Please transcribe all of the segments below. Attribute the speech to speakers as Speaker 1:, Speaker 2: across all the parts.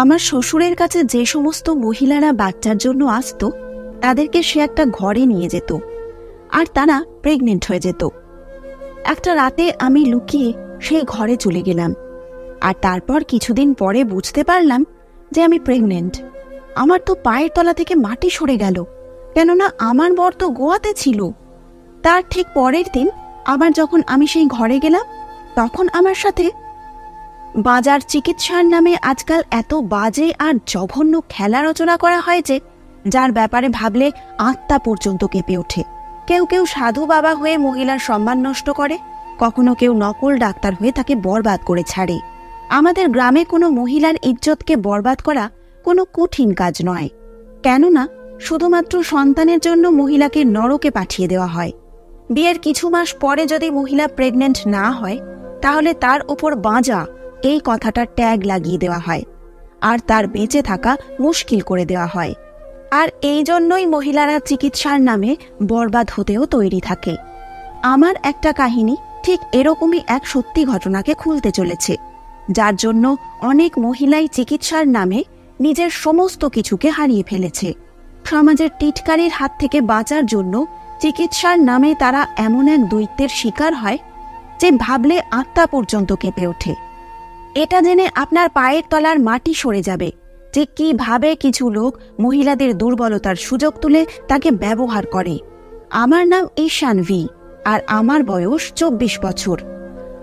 Speaker 1: আমার শ্বশুরের কাছে যে সমস্ত মহিলারা বাচ্চার জন্য আসতো, তাদেরকে সে একটা ঘরে নিয়ে যেত আর তারা প্রেগনেন্ট হয়ে যেত। একটা রাতে আমি লুকিয়ে সেই ঘরে চলে গেলাম আর তারপর কিছুদিন পরে বুঝতে পারলাম যে আমি প্রেগনেন্ট আমার তো পায়ের তলা থেকে মাটি সরে গেল, কেননা আমার বর তো গোয়াতে ছিল। তার ঠিক পরের দিন আবার যখন আমি সেই ঘরে গেলাম, তখন আমার সাথে বাজার চিকিৎসার নামে আজকাল এত বাজে আর জঘন্য খেলা রচনা করা হয় যে, যার ব্যাপারে ভাবলে আত্মা পর্যন্ত কেঁপে ওঠে। কেউ কেউ সাধু বাবা হয়ে মহিলার সম্মান নষ্ট করে, কখনো কেউ নকল ডাক্তার হয়ে তাকে বরবাদ করে ছাড়ে। আমাদের গ্রামে কোনো মহিলার ইজ্জতকে বরবাদ করা কোনো কঠিন কাজ নয়। কেননা, শুধুমাত্র সন্তানের জন্য মহিলাকে নরকে পাঠিয়ে দেওয়া হয়। বিয়ের কিছু মাস পরে যদি মহিলা প্রেগনেন্ট না হয়, তাহলে তার ওপর বাঁজা এই কথাটা ট্যাগ লাগিয়ে দেওয়া হয়। আর তার বেঁচে থাকা মুশকিল করে দেওয়া হয়। আর এই জন্যই মহিলারা চিকিৎসার নামে বরবাদ হতেও তৈরি থাকে। আমার একটা কাহিনী ঠিক এরকমই এক সত্যি ঘটনাকে খুলতে চলেছে, যার জন্য অনেক মহিলাই চিকিৎসার নামে নিজের সমস্ত কিছুকে হারিয়ে ফেলেছে। সমাজের টিটকারির হাত থেকে বাঁচার জন্য চিকিৎসার নামে তারা এমন এক দৈত্যের শিকার হয়, যে ভাবলে আত্মা পর্যন্ত কেঁপে ওঠে। এটা জেনে আপনার পায়ের তলার মাটি সরে যাবে। যে কীভাবে কিছু লোক মহিলাদের দুর্বলতার সুযোগ তুলে তাকে ব্যবহার করে। আমার নাম ঈশান ভি, আর আমার বয়স চব্বিশ বছর।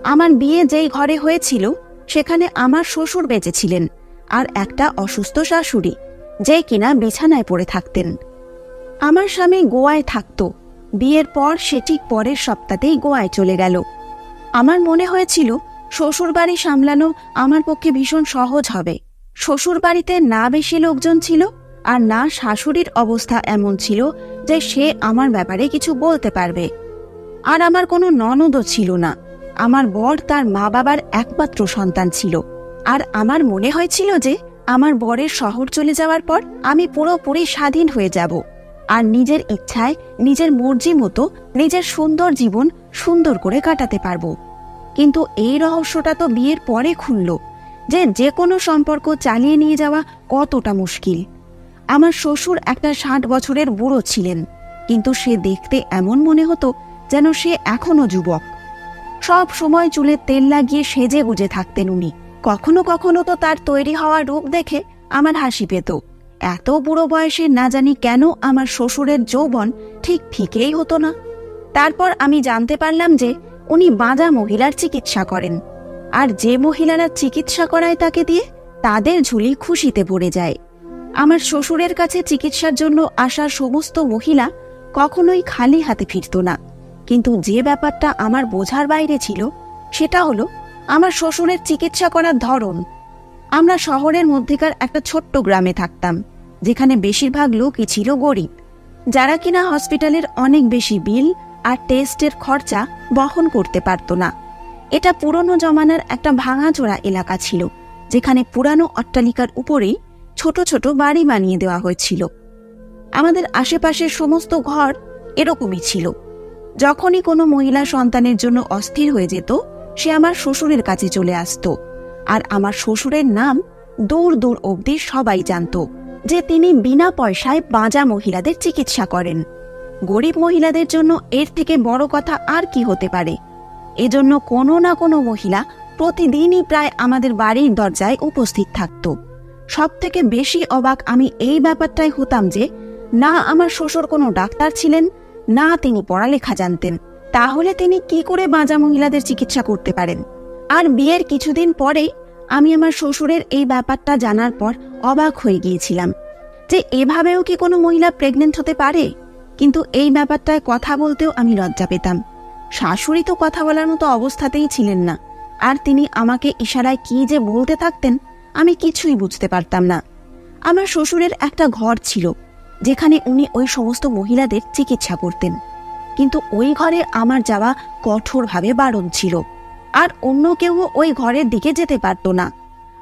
Speaker 1: আমার বিয়ে যেই ঘরে হয়েছিল, সেখানে আমার শ্বশুর বেঁচে ছিলেন আর একটা অসুস্থ শাশুড়ি, যে কিনা বিছানায় পড়ে থাকতেন। আমার স্বামী গোয়ায় থাকত, বিয়ের পর সে ঠিক পরের সপ্তাহতেই গোয়ায় চলে গেল। আমার মনে হয়েছিল শ্বশুর বাড়ি সামলানো আমার পক্ষে ভীষণ সহজ হবে। শ্বশুর বাড়িতে না বেশি লোকজন ছিল আর না শাশুড়ির অবস্থা এমন ছিল যে সে আমার ব্যাপারে কিছু বলতে পারবে। আর আমার কোনো ননদও ছিল না। আমার বর তার মা বাবার একমাত্র সন্তান ছিল। আর আমার মনে হয়েছিল যে আমার বরের শহর চলে যাওয়ার পর আমি পুরোপুরি স্বাধীন হয়ে যাব। আর নিজের ইচ্ছায়, নিজের মর্জি মতো, নিজের সুন্দর জীবন সুন্দর করে কাটাতে পারব। কিন্তু এই রহস্যটা তো বিয়ের পরে খুলল যে যে কোনো সম্পর্ক চালিয়ে নিয়ে যাওয়া কতটা মুশকিল। আমার শ্বশুর একটা ষাট বছরের বুড়ো ছিলেন, কিন্তু সে দেখতে এমন মনে হতো যেন সে এখনও যুবক। সব সময় চুলে তেল লাগিয়ে সেজে গুজে থাকতেন উনি। কখনো কখনো তো তার তৈরি হওয়া রূপ দেখে আমার হাসি পেত। এত বুড়ো বয়সে না জানি কেন আমার শ্বশুরের যৌবন ঠিক ঠিকই হতো না। তারপর আমি জানতে পারলাম যে উনি বাঁধা মহিলার চিকিৎসা করেন। আর যে মহিলারা চিকিৎসা করায় তাকে দিয়ে, তাদের ঝুলি খুশিতে পড়ে যায়। আমার শ্বশুরের কাছে চিকিৎসার জন্য আসা সমস্ত মহিলা কখনোই খালি হাতে ফিরত না। কিন্তু যে ব্যাপারটা আমার বোঝার বাইরে ছিল, সেটা হলো আমার শ্বশুরের চিকিৎসা করার ধরন। আমরা শহরের মধ্যেকার একটা ছোট্ট গ্রামে থাকতাম, যেখানে বেশিরভাগ লোকই ছিল গরিব, যারা কিনা হসপিটালের অনেক বেশি বিল আর টেস্টের খরচা বহন করতে পারত না। এটা পুরনো জমানার একটা ভাঙাচোরা এলাকা ছিল, যেখানে পুরানো অট্টালিকার উপরেই ছোট ছোট বাড়ি বানিয়ে দেওয়া হয়েছিল। আমাদের আশেপাশের সমস্ত ঘর এরকমই ছিল। যখনই কোনো মহিলা সন্তানের জন্য অস্থির হয়ে যেত, সে আমার শ্বশুরের কাছে চলে আসত। আর আমার শ্বশুরের নাম দূর দূর অবধি সবাই জানত, যে তিনি বিনা পয়সায় বাঁজা মহিলাদের চিকিৎসা করেন। গরিব মহিলাদের জন্য এর থেকে বড় কথা আর কি হতে পারে? এজন্য কোনো না কোনো মহিলা প্রতিদিনই প্রায় আমাদের বাড়ির দরজায় উপস্থিত থাকত। সব থেকে বেশি অবাক আমি এই ব্যাপারটাই হতাম যে, না আমার শ্বশুর কোনো ডাক্তার ছিলেন, না তিনি পড়ালেখা জানতেন। তাহলে তিনি কি করে বাঁজা মহিলাদের চিকিৎসা করতে পারেন? আর বিয়ের কিছুদিন পরেই আমি আমার শ্বশুরের এই ব্যাপারটা জানার পর অবাক হয়ে গিয়েছিলাম। যে এভাবেও কি কোনো মহিলা প্রেগনেন্ট হতে পারে? কিন্তু এই ব্যাপারটায় কথা বলতেও আমি লজ্জা পেতাম। শাশুড়ি তো কথা বলার মতো অবস্থাতেই ছিলেন না। আর তিনি আমাকে ইশারায় কি যে বলতে থাকতেন, আমি কিছুই বুঝতে পারতাম না। আমার শ্বশুরের একটা ঘর ছিল, যেখানে উনি ওই সমস্ত মহিলাদের চিকিৎসা করতেন। কিন্তু ওই ঘরে আমার যাওয়া কঠোরভাবে বারণ ছিল। আর অন্য কেউ ওই ঘরের দিকে যেতে পারত না।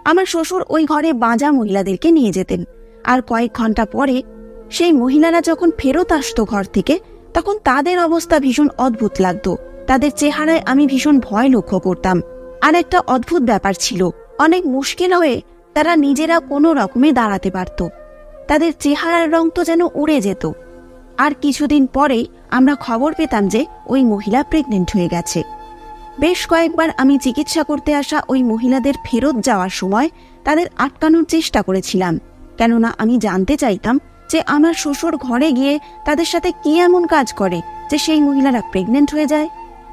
Speaker 1: আমার শ্বশুর ওই ঘরে বাঁজা মহিলাদেরকে নিয়ে যেতেন। আর কয়েক ঘণ্টা পরে সেই মহিলারা যখন ফেরত আসতো ঘর থেকে, তখন তাদের অবস্থা ভীষণ অদ্ভুত লাগতো। তাদের চেহারায় আমি ভীষণ ভয় লক্ষ্য করতাম। আর একটা অদ্ভুত ব্যাপার ছিল, অনেক মুশকিল হয়ে তারা নিজেরা কোনো রকমে দাঁড়াতে পারত। তাদের চেহারার রং তো যেন উড়ে যেত। আর কিছুদিন পরেই আমরা খবর পেতাম যে ওই মহিলা প্রেগনেন্ট হয়ে গেছে। বেশ কয়েকবার আমি চিকিৎসা করতে আসা ওই মহিলাদের ফেরত যাওয়ার সময় তাদের আটকানোর চেষ্টা করেছিলাম। কেননা আমি জানতে চাইতাম যে আমার শ্বশুর ঘরে গিয়ে তাদের সাথে কি এমন কাজ করে যে সেই মহিলারা প্রেগনেন্ট হয়ে যায়?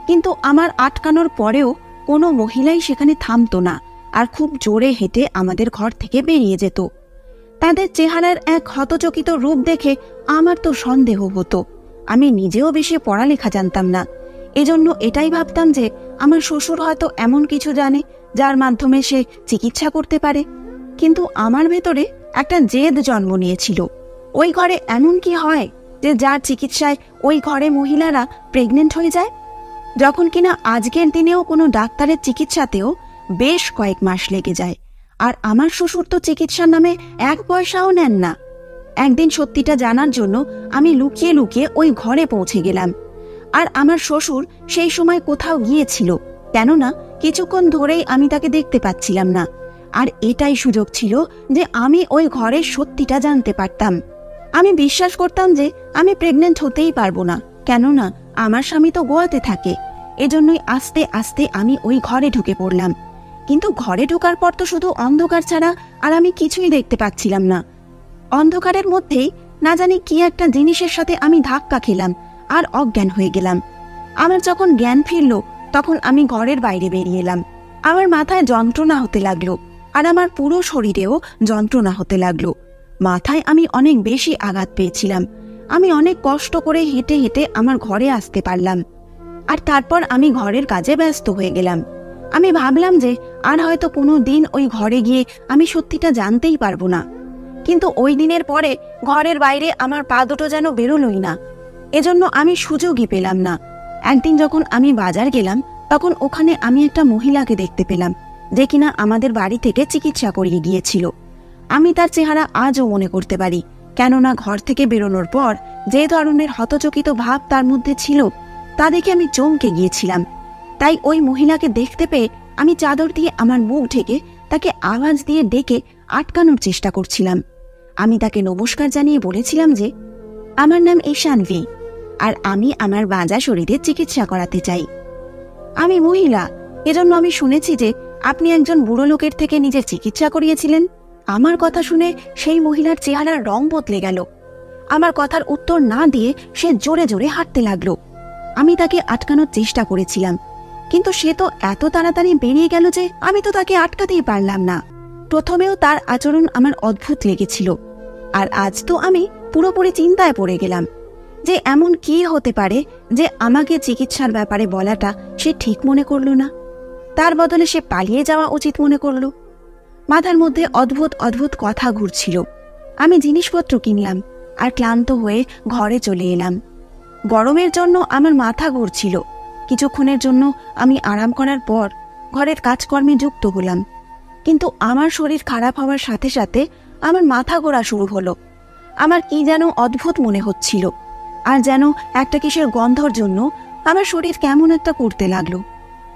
Speaker 1: কিন্তু আমার আটকানোর পরেও কোনো মহিলাই সেখানে থামতো না আর খুব জোরে হেঁটে আমাদের ঘর থেকে বেরিয়ে যেত। তাদের চেহারার এক হতচকিত রূপ দেখে আমার তো সন্দেহ হতো। আমি নিজেও বেশি পড়ালেখা জানতাম না। এজন্য এটাই ভাবতাম যে আমার শ্বশুর হয়তো এমন কিছু জানে যার মাধ্যমে সে চিকিৎসা করতে পারে। কিন্তু আমার ভেতরে একটা জেদ জন্ম নিয়েছিল। ওই ঘরে এমন কি হয় যে যার চিকিৎসায় ওই ঘরে মহিলারা প্রেগনেন্ট হয়ে যায়? যখন কিনা আজকের দিনেও কোনো ডাক্তারের চিকিৎসাতেও বেশ কয়েক মাস লেগে যায়। আর আমার শ্বশুর তো চিকিৎসার নামে এক পয়সাও নেন না। একদিন সত্যিটা জানার জন্য আমি লুকিয়ে লুকিয়ে ওই ঘরে পৌঁছে গেলাম। আর আমার শ্বশুর সেই সময় কোথাও গিয়েছিল, কেননা কিছুক্ষণ ধরেই আমি তাকে দেখতে পাচ্ছিলাম না। আর এটাই সুযোগ ছিল যে আমি ওই ঘরের সত্যিটা জানতে পারতাম। আমি বিশ্বাস করতাম যে আমি প্রেগনেন্ট হতেই পারব না। কেননা, আমার স্বামী তো গোয়াতে থাকে। এজন্যই আস্তে আস্তে আমি ওই ঘরে ঢুকে পড়লাম। কিন্তু ঘরে ঢোকার পর তো শুধু অন্ধকার ছাড়া আর আমি কিছুই দেখতে পাচ্ছিলাম না। অন্ধকারের মধ্যেই না জানি কি একটা জিনিসের সাথে আমি ধাক্কা খেলাম আর অজ্ঞান হয়ে গেলাম। আমার যখন জ্ঞান ফিরল, তখন আমি ঘরের বাইরে বেরিয়ে এলাম। আমার মাথায় যন্ত্রণা হতে লাগল আর আমার পুরো শরীরেও যন্ত্রণা হতে লাগল। মাথায় আমি অনেক বেশি আঘাত পেয়েছিলাম। আমি অনেক কষ্ট করে হেঁটে হেঁটে আমার ঘরে আসতে পারলাম। আর তারপর আমি ঘরের কাজে ব্যস্ত হয়ে গেলাম। আমি ভাবলাম যে আর হয়তো কোনো দিন ওই ঘরে গিয়ে আমি সত্যিটা জানতেই পারব না। কিন্তু ওই দিনের পরে ঘরের বাইরে আমার পা দুটো যেন বেরোলোই না। এজন্য আমি সুযোগই পেলাম না। একদিন যখন আমি বাজার গেলাম, তখন ওখানে আমি একটা মহিলাকে দেখতে পেলাম, যে কিনা আমাদের বাড়ি থেকে চিকিৎসা করিয়ে গিয়েছিল। আমি তার চেহারা আজও মনে করতে পারি, কেননা ঘর থেকে বেরোনোর পর যে ধরনের হতচকিত ভাব তার মধ্যে ছিল, তা দেখে আমি চমকে গিয়েছিলাম। তাই ওই মহিলাকে দেখতে পেয়ে আমি চাদর দিয়ে আমার মুখ ঢেকে তাকে আওয়াজ দিয়ে ডেকে আটকানোর চেষ্টা করছিলাম। আমি তাকে নমস্কার জানিয়ে বলেছিলাম যে, আমার নাম ঈশানভি আর আমি আমার বাঁজা শরীরে চিকিৎসা করাতে চাই। আমি মহিলা, এজন্য আমি শুনেছি যে আপনি একজন বুড়ো লোকের থেকে নিজের চিকিৎসা করিয়েছিলেন। আমার কথা শুনে সেই মহিলার চেহারার রং বদলে গেল। আমার কথার উত্তর না দিয়ে সে জোরে জোরে হাঁটতে লাগল। আমি তাকে আটকানোর চেষ্টা করেছিলাম, কিন্তু সে তো এত তাড়াতাড়ি বেরিয়ে গেল যে আমি তো তাকে আটকাতেই পারলাম না। প্রথমেও তার আচরণ আমার অদ্ভুত লেগেছিল, আর আজ তো আমি পুরোপুরি চিন্তায় পড়ে গেলাম যে এমন কি হতে পারে যে আমাকে চিকিৎসার ব্যাপারে বলাটা সে ঠিক মনে করল না। তার বদলে সে পালিয়ে যাওয়া উচিত মনে করল। মাথার মধ্যে অদ্ভুত অদ্ভুত কথা ঘুরছিল। আমি জিনিসপত্র কিনলাম আর ক্লান্ত হয়ে ঘরে চলে এলাম। গরমের জন্য আমার মাথা ঘুরছিল। কিছুক্ষণের জন্য আমি আরাম করার পর ঘরের কাজকর্মে যুক্ত হলাম। কিন্তু আমার শরীর খারাপ হওয়ার সাথে সাথে আমার মাথা ঘোরা শুরু হলো। আমার কি যেন অদ্ভুত মনে হচ্ছিল। আর যেন একটা কিসের গন্ধর জন্য আমার শরীর কেমন একটা করতে লাগল।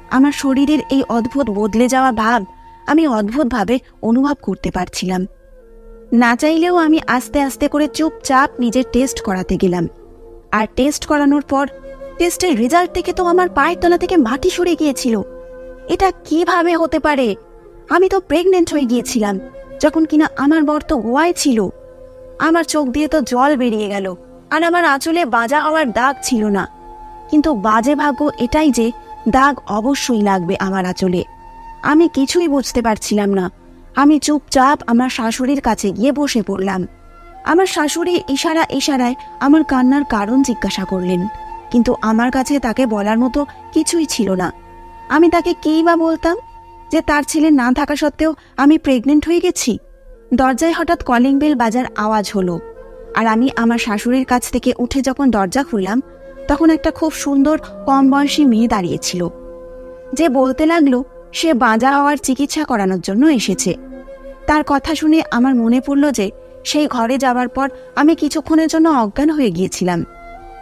Speaker 1: আমার শরীরের এই অদ্ভুত বদলে যাওয়া ভাব আমি অদ্ভুতভাবে অনুভব করতে পারছিলাম। না চাইলেও আমি আস্তে আস্তে করে চুপচাপ নিজের টেস্ট করাতে গেলাম। আর টেস্ট করানোর পর টেস্টের রেজাল্ট থেকে তো আমার পায়ের তলা থেকে মাটি সরে গিয়েছিল। এটা কীভাবে হতে পারে? আমি তো প্রেগনেন্ট হয়ে গিয়েছিলাম, যখন কিনা আমার বর তো গোয়ায় ছিল। আমার চোখ দিয়ে তো জল বেরিয়ে গেল, আর আমার আঁচলে বাজা হওয়ার দাগ ছিল না। কিন্তু বাজে ভাগ্য এটাই যে, দাগ অবশ্যই লাগবে আমার আঁচলে। আমি কিছুই বুঝতে পারছিলাম না। আমি চুপচাপ আমার শাশুড়ির কাছে গিয়ে বসে পড়লাম। আমার শাশুড়ি ইশারা ইশারায় আমার কান্নার কারণ জিজ্ঞাসা করলেন, কিন্তু আমার কাছে তাকে বলার মতো কিছুই ছিল না। আমি তাকে কী বা বলতাম যে তার ছেলে না থাকা সত্ত্বেও আমি প্রেগনেন্ট হয়ে গেছি? দরজায় হঠাৎ কলিং বেল বাজার আওয়াজ হলো, আর আমি আমার শাশুড়ির কাছ থেকে উঠে যখন দরজা খুললাম, তখন একটা খুব সুন্দর কম বয়সী মেয়ে দাঁড়িয়েছিল যে বলতে লাগল সে বাঁজা হওয়ার চিকিৎসা করানোর জন্য এসেছে। তার কথা শুনে আমার মনে পড়ল যে সেই ঘরে যাওয়ার পর আমি কিছুক্ষণের জন্য অজ্ঞান হয়ে গিয়েছিলাম।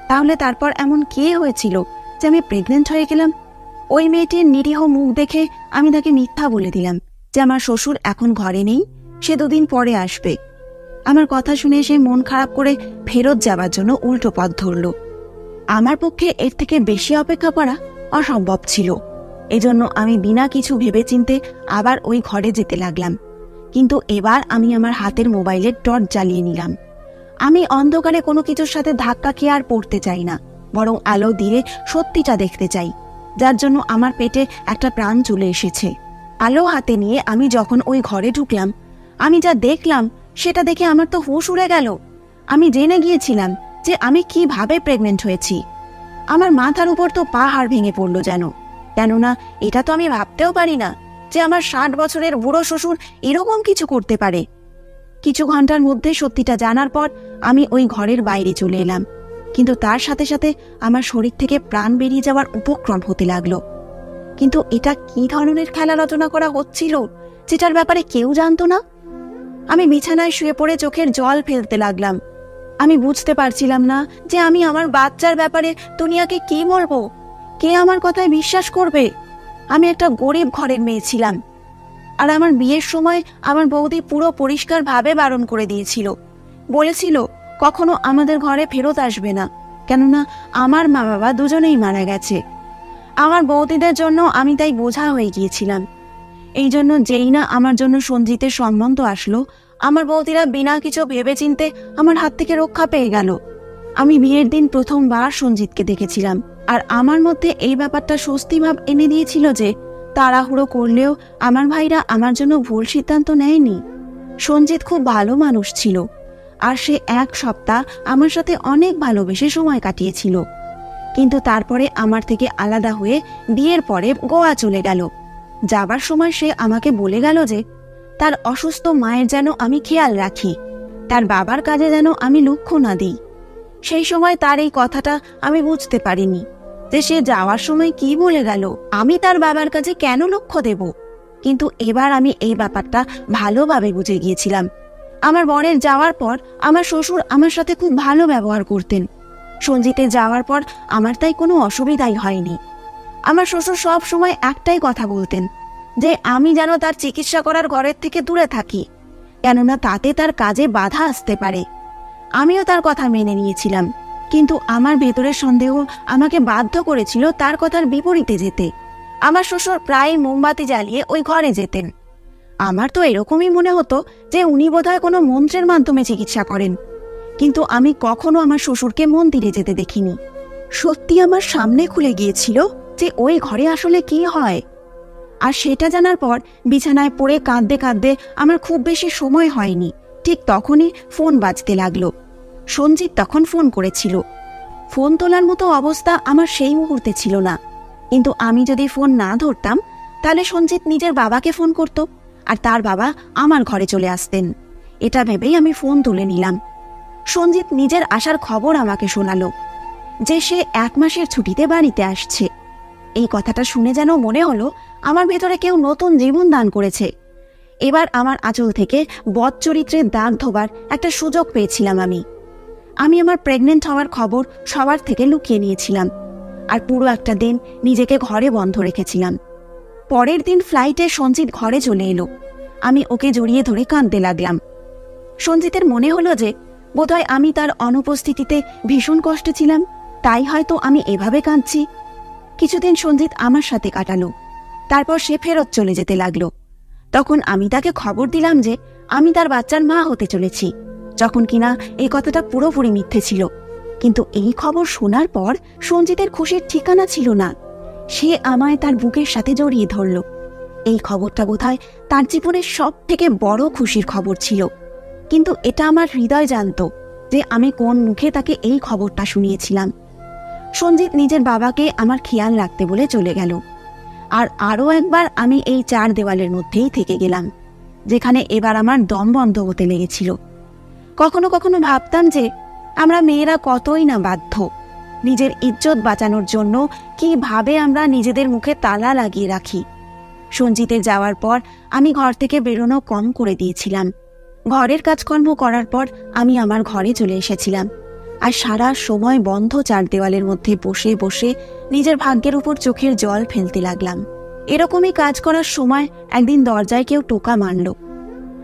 Speaker 1: তাহলে তারপর এমন কে হয়েছিল যে আমি প্রেগনেন্ট হয়ে গেলাম? ওই মেয়েটির নিরীহ মুখ দেখে আমি তাকে মিথ্যা বলে দিলাম যে আমার শ্বশুর এখন ঘরে নেই, সে দুদিন পরে আসবে। আমার কথা শুনে সে মন খারাপ করে ফেরত যাবার জন্য উল্টো পথ ধরল। আমার পক্ষে এর থেকে বেশি অপেক্ষা করা অসম্ভব ছিল। এজন্য আমি বিনা কিছু ভেবেচিন্তে আবার ওই ঘরে যেতে লাগলাম। কিন্তু এবার আমি আমার হাতের মোবাইলের টর্চ জ্বালিয়ে নিলাম। আমি অন্ধকারে কোনো কিছুর সাথে ধাক্কা খেয়ে আর পড়তে চাই না, বরং আলো দিয়ে সত্যিটা দেখতে চাই, যার জন্য আমার পেটে একটা প্রাণ চলে এসেছে। আলো হাতে নিয়ে আমি যখন ওই ঘরে ঢুকলাম, আমি যা দেখলাম সেটা দেখে আমার তো হুঁশ উড়ে গেল। আমি জেনে গিয়েছিলাম যে আমি কীভাবে প্রেগনেন্ট হয়েছি। আমার মাথার উপর তো পাহাড় ভেঙে পড়ল যেন। কেননা এটা তো আমি ভাবতেও পারি না যে আমার ষাট বছরের বুড়ো শ্বশুর এরকম কিছু করতে পারে। কিছু ঘণ্টার মধ্যে সত্যিটা জানার পর আমি ওই ঘরের বাইরে চলে এলাম। কিন্তু তার সাথে সাথে আমার শরীর থেকে প্রাণ বেরিয়ে যাওয়ার উপক্রম হতে লাগল। কিন্তু এটা কি ধরনের খেলা রচনা করা হচ্ছিল, যেটার ব্যাপারে কেউ জানতো না? আমি বিছানায় শুয়ে পড়ে চোখের জল ফেলতে লাগলাম। আমি বুঝতে পারছিলাম না যে আমি আমার বাচ্চার ব্যাপারে দুনিয়াকে কি বলব। কে আমার কথায় বিশ্বাস করবে? আমি একটা গরিব ঘরের মেয়ে ছিলাম। আর আমার বিয়ের সময় আমার বৌদি পুরো পরিষ্কারভাবে বারণ করে দিয়েছিল। বলেছিল, কখনো আমাদের ঘরে ফেরত আসবে না। কেননা আমার মা বাবা দুজনেই মারা গেছে। আমার বৌদিদের জন্য আমি তাই বোঝা হয়ে গিয়েছিলাম। এই জন্য যেই না আমার জন্য সঞ্জিতের সম্বন্ধ আসলো, আমার বৌদিরা বিনা কিছু ভেবে চিনতে আমার হাত থেকে রক্ষা পেয়ে গেল। আমি বিয়ের দিন প্রথমবার সঞ্জিতকে দেখেছিলাম। আর আমার মধ্যে এই ব্যাপারটা স্বস্তি ভাব এনে দিয়েছিল যে তাড়াহুড়ো করলেও আমার ভাইরা আমার জন্য ভুল সিদ্ধান্ত নেয়নি। সঞ্জিত খুব ভালো মানুষ ছিল আর সে এক সপ্তাহ আমার সাথে অনেক ভালোবেসে সময় কাটিয়েছিল। কিন্তু তারপরে আমার থেকে আলাদা হয়ে বিয়ের পরে গোয়া চলে গেল। যাবার সময় সে আমাকে বলে গেল যে তার অসুস্থ মায়ের যেন আমি খেয়াল রাখি, তার বাবার কাজে যেন আমি লক্ষ্য না দিই। সেই সময় তার এই কথাটা আমি বুঝতে পারিনি। যে সে যাওয়ার সময় কি বলে গেল? আমি তার বাবার কাছে কেন লক্ষ্য দেব? কিন্তু এবার আমি এই ব্যাপারটা ভালোভাবে বুঝে গিয়েছিলাম। আমার বরের যাওয়ার পর আমার শ্বশুর আমার সাথে খুব ভালো ব্যবহার করতেন। সঞ্জিতে যাওয়ার পর আমার তাই কোনো অসুবিধাই হয়নি। আমার শ্বশুর সব সময় একটাই কথা বলতেন, যে আমি যেন তার চিকিৎসা করার ঘরের থেকে দূরে থাকি, কেননা তাতে তার কাজে বাধা আসতে পারে। আমিও তার কথা মেনে নিয়েছিলাম। কিন্তু আমার ভেতরের সন্দেহ আমাকে বাধ্য করেছিল তার কথার বিপরীতে যেতে। আমার শ্বশুর প্রায় মোমবাতি জ্বালিয়ে ওই ঘরে যেতেন। আমার তো এরকমই মনে হতো যে উনি বোধহয় কোনো মন্ত্রের মাধ্যমে চিকিৎসা করেন। কিন্তু আমি কখনো আমার শ্বশুরকে মন্দিরে যেতে দেখিনি। সত্যি আমার সামনে খুলে গিয়েছিল যে ওই ঘরে আসলে কি হয়। আর সেটা জানার পর বিছানায় পড়ে কাঁদতে কাঁদতে আমার খুব বেশি সময় হয়নি। ঠিক তখনই ফোন বাজতে লাগল। সঞ্জিত তখন ফোন করেছিল। ফোন তোলার মতো অবস্থা আমার সেই মুহূর্তে ছিল না। কিন্তু আমি যদি ফোন না ধরতাম, তাহলে সঞ্জিত নিজের বাবাকে ফোন করত আর তার বাবা আমার ঘরে চলে আসতেন। এটা ভেবেই আমি ফোন তুলে নিলাম। সঞ্জিত নিজের আসার খবর আমাকে শোনালো, যে সে এক মাসের ছুটিতে বাড়িতে আসছে। এই কথাটা শুনে যেন মনে হলো আমার ভেতরে কেউ নতুন জীবন দান করেছে। এবার আমার আঁচল থেকে বদ চরিত্রের দাগ ধোবার একটা সুযোগ পেয়েছিলাম আমি। আমি আমার প্রেগনেন্ট হওয়ার খবর সবার থেকে লুকিয়ে নিয়েছিলাম। আর পুরো একটা দিন নিজেকে ঘরে বন্ধ রেখেছিলাম। পরের দিন ফ্লাইটে সঞ্জিত ঘরে চলে এলো। আমি ওকে জড়িয়ে ধরে কাঁদতে লাগলাম। সঞ্জিতের মনে হলো যে, বোধহয় আমি তার অনুপস্থিতিতে ভীষণ কষ্টে ছিলাম, তাই হয়তো আমি এভাবে কাঁদছি। কিছুদিন সঞ্জিত আমার সাথে কাটালো। তারপর সে ফেরত চলে যেতে লাগল। তখন আমি তাকে খবর দিলাম যে, আমি তার বাচ্চার মা হতে চলেছি। যখন কিনা এই কথাটা পুরোপুরি মিথ্যে ছিল। কিন্তু এই খবর শোনার পর সঞ্জিতের খুশির ঠিকানা ছিল না। সে আমায় তার বুকের সাথে জড়িয়ে ধরল। এই খবরটা বোধহয় তার জীবনের সব থেকে বড় খুশির খবর ছিল। কিন্তু এটা আমার হৃদয় জানত যে আমি কোন মুখে তাকে এই খবরটা শুনিয়েছিলাম। সঞ্জিত নিজের বাবাকে আমার খেয়াল রাখতে বলে চলে গেল। আর আরও একবার আমি এই চার দেওয়ালের মধ্যেই থেকে গেলাম, যেখানে এবার আমার দম বন্ধ হতে লেগেছিল। কখনো কখনো ভাবতাম যে আমরা মেয়েরা কতই না বাধ্য। নিজের ইজ্জত বাঁচানোর জন্য কীভাবে আমরা নিজেদের মুখে তালা লাগিয়ে রাখি। সঞ্জিতে যাওয়ার পর আমি ঘর থেকে বেরোনো কম করে দিয়েছিলাম। ঘরের কাজকর্ম করার পর আমি আমার ঘরে চলে এসেছিলাম। আর সারা সময় বন্ধ চার দেওয়ালের মধ্যে বসে বসে নিজের ভাগ্যের উপর চোখের জল ফেলতে লাগলাম। এরকমই কাজ করার সময় একদিন দরজায় কেউ টোকা মারল।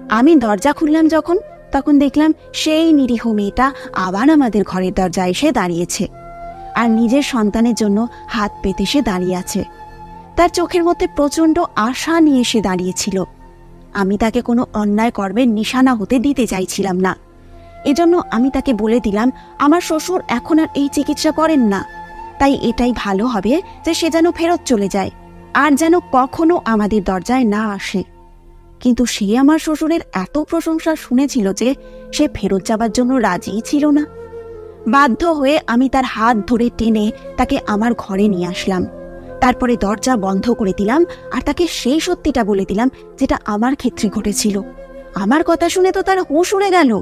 Speaker 1: আমি দরজা খুললাম যখন তখন দেখলাম সেই নিরীহ মেয়েটা আবার আমাদের ঘরের দরজা এসে দাঁড়িয়েছে। আর নিজের সন্তানের জন্য হাত পেতে সে দাঁড়িয়ে আছে। তার চোখের মধ্যে প্রচণ্ড আশা নিয়ে সে দাঁড়িয়েছিল। আমি তাকে কোনো অন্যায় কর্মের নিশানা হতে দিতে চাইছিলাম না। এজন্য আমি তাকে বলে দিলাম, আমার শ্বশুর এখন আর এই চিকিৎসা করেন না। তাই এটাই ভালো হবে যে সে যেন ফেরত চলে যায়, আর যেন কখনো আমাদের দরজায় না আসে। কিন্তু সে আমার শ্বশুরের এত প্রশংসা শুনেছিল যে সে ফেরত যাবার জন্য রাজিই ছিল না। বাধ্য হয়ে আমি তার হাত ধরে টেনে তাকে আমার ঘরে নিয়ে আসলাম। তারপরে দরজা বন্ধ করে দিলাম আর তাকে সেই সত্যিটা বলে দিলাম যেটা আমার ক্ষেত্রে ঘটেছিল। আমার কথা শুনে তো তার হুঁশ উড়ে গেল।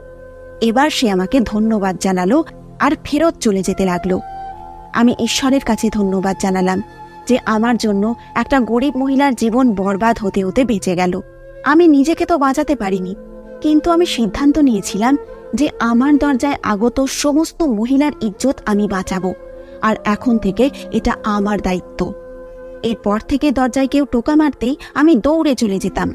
Speaker 1: এবার সে আমাকে ধন্যবাদ জানালো আর ফেরত চলে যেতে লাগল। আমি ঈশ্বরের কাছে ধন্যবাদ জানালাম যে আমার জন্য একটা গরিব মহিলার জীবন বরবাদ হতে হতে বেঁচে গেল। আমি নিজেকে তো বাঁচাতে পারিনি, কিন্তু আমি সিদ্ধান্ত নিয়েছিলাম যে আমার দরজায় আগত সমস্ত মহিলার ইজ্জত আমি বাঁচাবো, আর এখন থেকে এটা আমার দায়িত্ব। এরপর থেকে দরজায় কেউ টোকা মারতেই আমি দৌড়ে চলে যেতাম।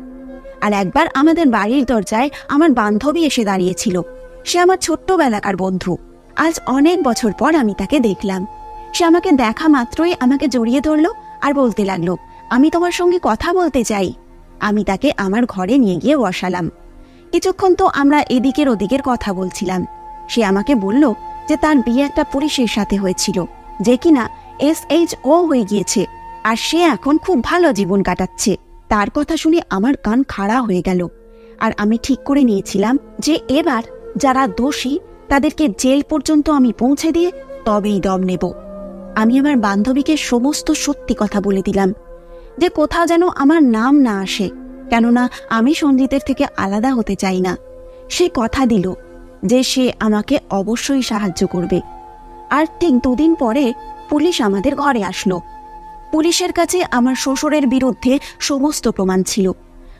Speaker 1: আর একবার আমাদের বাড়ির দরজায় আমার বান্ধবী এসে দাঁড়িয়েছিল। সে আমার ছোট্টবেলাকার বন্ধু। আজ অনেক বছর পর আমি তাকে দেখলাম। সে আমাকে দেখা মাত্রই আমাকে জড়িয়ে ধরলো আর বলতে লাগল, আমি তোমার সঙ্গে কথা বলতে চাই। আমি তাকে আমার ঘরে নিয়ে গিয়ে বসালাম। কিছুক্ষণ তো আমরা এদিকের ওদিকের কথা বলছিলাম। সে আমাকে বলল যে তার বিয়ে একটা পুলিশের সাথে হয়েছিল, যে কিনা এস এইচ ও হয়ে গিয়েছে, আর সে এখন খুব ভালো জীবন কাটাচ্ছে। তার কথা শুনে আমার কান খাড়া হয়ে গেল, আর আমি ঠিক করে নিয়েছিলাম যে এবার যারা দোষী তাদেরকে জেল পর্যন্ত আমি পৌঁছে দিয়ে তবেই দম নেব। আমি আমার বান্ধবীকে সমস্ত সত্যি কথা বলে দিলাম। যে কোথাও যেন আমার নাম না আসে, কেননা আমি সঞ্জিতের থেকে আলাদা হতে চাই না। সে কথা দিল, যে সে আমাকে অবশ্যই সাহায্য করবে। আর ঠিক দুদিন পরে পুলিশ আমাদের ঘরে আসলো। পুলিশের কাছে আমার শ্বশুরের বিরুদ্ধে সমস্ত প্রমাণ ছিল,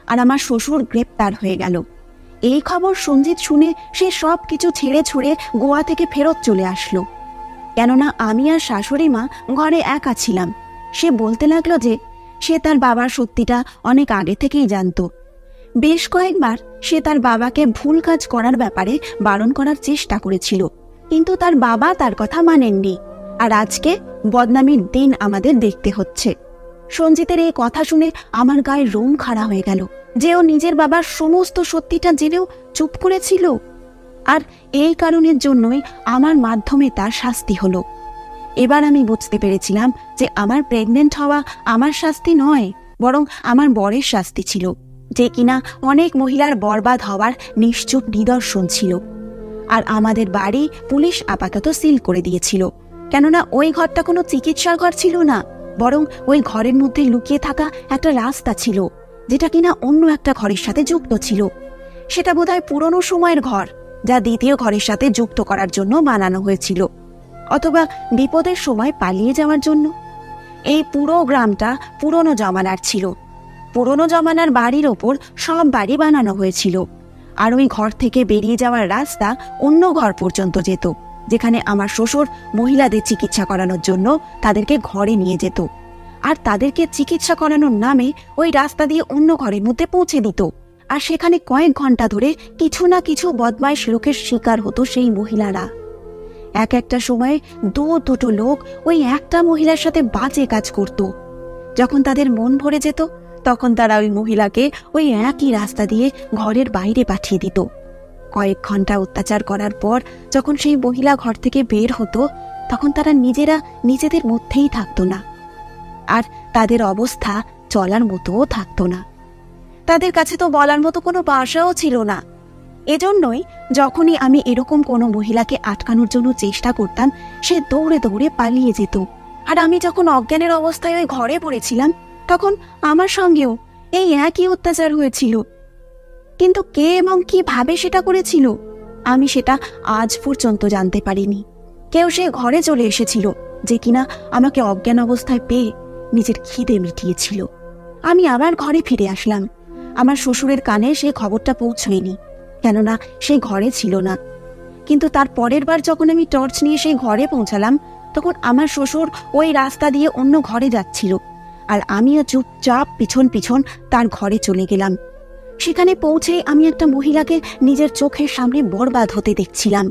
Speaker 1: আর আমার শ্বশুর গ্রেপ্তার হয়ে গেল। এই খবর সঞ্জিত শুনে সে সব কিছু ছেড়ে ছুড়ে গোয়া থেকে ফেরত চলে আসলো। কেননা আমি আর শাশুড়ি মা ঘরে একা ছিলাম। সে বলতে লাগল যে সে তার বাবার সত্যিটা অনেক আগে থেকেই জানত। বেশ কয়েকবার সে তার বাবাকে ভুল কাজ করার ব্যাপারে বারণ করার চেষ্টা করেছিল, কিন্তু তার বাবা তার কথা মানেননি। আর আজকে বদনামির দিন আমাদের দেখতে হচ্ছে। সঞ্জিতের এই কথা শুনে আমার গায়ে রোম খাড়া হয়ে গেল যে ও নিজের বাবার সমস্ত সত্যিটা জেনেও চুপ করেছিল। আর এই কারণের জন্যই আমার মাধ্যমে তার শাস্তি হলো। এবার আমি বুঝতে পেরেছিলাম যে আমার প্রেগনেন্ট হওয়া আমার শাস্তি নয়, বরং আমার বরের শাস্তি ছিল, যে কিনা অনেক মহিলার বরবাদ হওয়ার নিশ্চুপ নিদর্শন ছিল। আর আমাদের বাড়ি পুলিশ আপাতত সিল করে দিয়েছিল, কেননা ওই ঘরটা কোনো চিকিৎসার ঘর ছিল না, বরং ওই ঘরের মধ্যে লুকিয়ে থাকা একটা রাস্তা ছিল, যেটা কিনা অন্য একটা ঘরের সাথে যুক্ত ছিল। সেটা বোধহয় পুরনো সময়ের ঘর, যা দ্বিতীয় ঘরের সাথে যুক্ত করার জন্য বানানো হয়েছিল। অথবা বিপদের সময় পালিয়ে যাওয়ার জন্য। এই পুরো গ্রামটা পুরনো জমানার ছিল। পুরনো জমানার বাড়ির ওপর সব বাড়ি বানানো হয়েছিল। আর ওই ঘর থেকে বেরিয়ে যাওয়ার রাস্তা অন্য ঘর পর্যন্ত যেত, যেখানে আমার শ্বশুর মহিলাদের চিকিৎসা করানোর জন্য তাদেরকে ঘরে নিয়ে যেত। আর তাদেরকে চিকিৎসা করানোর নামে ওই রাস্তা দিয়ে অন্য ঘরের মধ্যে পৌঁছে দিত। আর সেখানে কয়েক ঘণ্টা ধরে কিছু না কিছু বদমাইশ লোকের শিকার হতো সেই মহিলারা। এক একটা সময়ে দু দুটো লোক ওই একটা মহিলার সাথে বাজে কাজ করত। যখন তাদের মন ভরে যেত, তখন তারা ওই মহিলাকে ওই একই রাস্তা দিয়ে ঘরের বাইরে পাঠিয়ে দিত। কয়েক ঘণ্টা অত্যাচার করার পর যখন সেই মহিলা ঘর থেকে বের হতো, তখন তারা নিজেরা নিজেদের মধ্যেই থাকতো না। আর তাদের অবস্থা চলার মতোও থাকতো না। তাদের কাছে তো বলার মতো কোনো ভাষাও ছিল না। এজন্যই যখনই আমি এরকম কোনো মহিলাকে আটকানোর জন্য চেষ্টা করতাম, সে দৌড়ে দৌড়ে পালিয়ে যেত। আর আমি যখন অজ্ঞানের অবস্থায় ওই ঘরে পড়েছিলাম, তখন আমার সঙ্গেও এই একই অত্যাচার হয়েছিল। কিন্তু কে এবং কীভাবে সেটা করেছিল, আমি সেটা আজ পর্যন্ত জানতে পারিনি। কেউ সে ঘরে চলে এসেছিল যে কিনা আমাকে অজ্ঞান অবস্থায় পেয়ে নিজের খিদে মিটিয়েছিল। আমি আবার ঘরে ফিরে আসলাম। আমার শ্বশুরের কানে সে খবরটা পৌঁছয়নি। কেননা সে ঘরে ছিল না। কিন্তু তার পরের বার যখন আমি টর্চ নিয়ে সেই ঘরে পৌঁছালাম, তখন আমার শ্বশুর ওই রাস্তা দিয়ে অন্য ঘরে যাচ্ছিল আর আমিও চুপচাপ পিছন পিছন তার ঘরে চলে গেলাম। সেখানে পৌঁছে আমি একটা মহিলাকে নিজের চোখের সামনে বরবাদ হতে দেখছিলাম।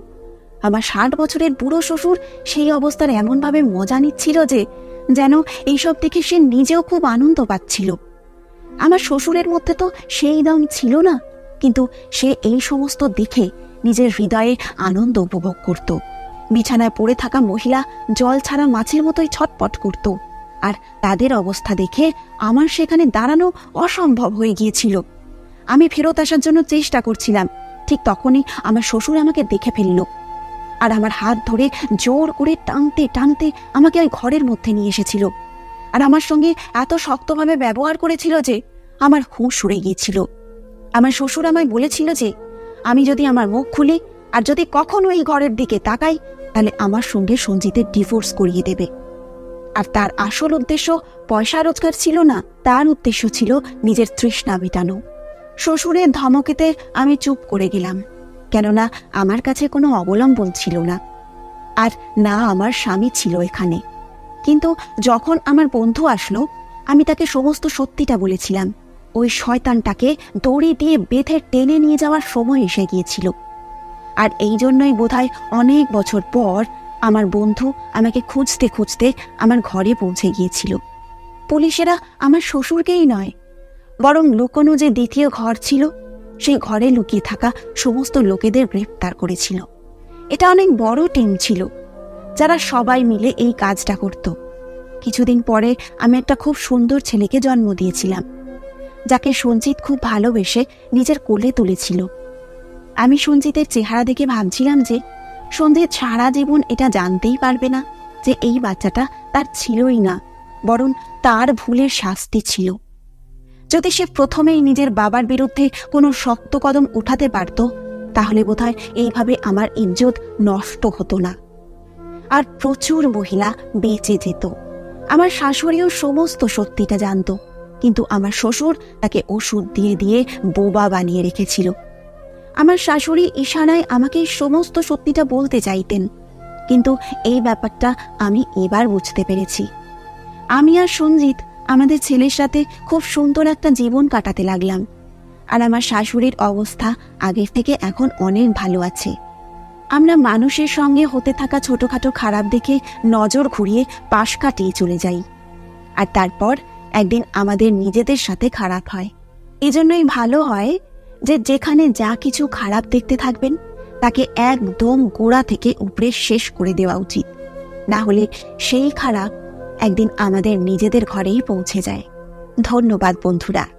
Speaker 1: আমার ষাট বছরের বুড়ো শ্বশুর সেই অবস্থার এমনভাবে মজা নিচ্ছিল যে, যেন এইসব দেখে সে নিজেও খুব আনন্দ পাচ্ছিল। আমার শ্বশুরের মধ্যে তো সেই দম ছিল না। কিন্তু সে এই সমস্ত দেখে নিজের হৃদয়ে আনন্দ উপভোগ করত। বিছানায় পড়ে থাকা মহিলা জল ছাড়া মাছের মতোই ছটপট করত। আর তাদের অবস্থা দেখে আমার সেখানে দাঁড়ানো অসম্ভব হয়ে গিয়েছিল। আমি ফেরত আসার জন্য চেষ্টা করছিলাম, ঠিক তখনই আমার শ্বশুর আমাকে দেখে ফেলল। আর আমার হাত ধরে জোর করে টানতে টানতে আমাকে ওই ঘরের মধ্যে নিয়ে এসেছিল। আর আমার সঙ্গে এত শক্তভাবে ব্যবহার করেছিল যে আমার হুঁশ উড়ে গিয়েছিল। আমার শ্বশুর আমায় বলেছিল যে, আমি যদি আমার মুখ খুলি আর যদি কখনো এই ঘরের দিকে তাকাই, তাহলে আমার সঙ্গে সঞ্জিতের ডিভোর্স করিয়ে দেবে। আর তার আসল উদ্দেশ্য পয়সা রোজগার ছিল না, তার উদ্দেশ্য ছিল নিজের তৃষ্ণা মেটানো। শ্বশুরের ধমকেতে আমি চুপ করে গেলাম, কেননা আমার কাছে কোনো অবলম্বন ছিল না। আর না আমার স্বামী ছিল এখানে। কিন্তু যখন আমার বন্ধু আসলো, আমি তাকে সমস্ত সত্যিটা বলেছিলাম। ওই শয়তানটাকে দড়ি দিয়ে বেঁধে টেনে নিয়ে যাওয়ার সময় এসে গিয়েছিল। আর এই জন্যই বোধহয় অনেক বছর পর আমার বন্ধু আমাকে খুঁজতে খুঁজতে আমার ঘরে পৌঁছে গিয়েছিল। পুলিশেরা আমার শ্বশুরকেই নয়, বরং লুকোনো যে দ্বিতীয় ঘর ছিল, সেই ঘরে লুকিয়ে থাকা সমস্ত লোকেদের গ্রেপ্তার করেছিল। এটা অনেক বড় টিম ছিল, যারা সবাই মিলে এই কাজটা করত। কিছুদিন পরে আমি একটা খুব সুন্দর ছেলেকে জন্ম দিয়েছিলাম। যাকে সঞ্জিত খুব ভালোবেসে নিজের কোলে তুলেছিল। আমি সঞ্জিতের চেহারা দেখে ভাবছিলাম যে, সঞ্জিত সারা জীবন এটা জানতেই পারবে না যে এই বাচ্চাটা তার ছিলই না, বরং তার ভুলের শাস্তি ছিল। যদি সে প্রথমেই নিজের বাবার বিরুদ্ধে কোনো শক্ত কদম উঠাতে পারত, তাহলে বোধহয় এইভাবে আমার ইজ্জত নষ্ট হতো না। আর প্রচুর মহিলা বেঁচে যেত। আমার শাশুড়িও সমস্ত সত্যিটা জানত। কিন্তু আমার শ্বশুর তাকে ওষুধ দিয়ে দিয়ে বোবা বানিয়ে রেখেছিল। আমার শাশুড়ি ইশারায় আমাকে সমস্ত সত্যিটা বলতে চাইতেন, কিন্তু এই ব্যাপারটা আমি এবার বুঝতে পেরেছি। আমি আর সঞ্জিত আমাদের ছেলের সাথে খুব সুন্দর একটা জীবন কাটাতে লাগলাম, আর আমার শাশুড়ির অবস্থা আগের থেকে এখন অনেক ভালো আছে। আমরা মানুষের সঙ্গে হতে থাকা ছোটোখাটো খারাপ দেখে নজর ঘুরিয়ে পাশ কাটিয়ে চলে যাই। আর তারপর একদিন আমাদের নিজেদের সাথে খারাপ হয়। এই জন্যই ভালো হয় যে যেখানে যা কিছু খারাপ দেখতে থাকবেন, তাকে একদম গোড়া থেকে উপরে শেষ করে দেওয়া উচিত। না হলে সেই খারাপ একদিন আমাদের নিজেদের ঘরেই পৌঁছে যায়। ধন্যবাদ, বন্ধুরা।